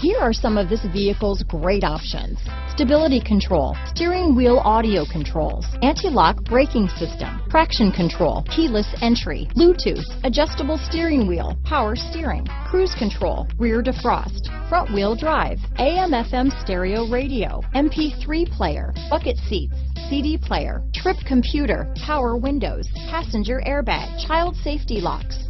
Here are some of this vehicle's great options. Stability control, steering wheel audio controls, anti-lock braking system, traction control, keyless entry, Bluetooth, adjustable steering wheel, power steering, cruise control, rear defrost, front wheel drive, AM FM stereo radio, MP3 player, bucket seats, CD player, trip computer, power windows, passenger airbag, child safety locks,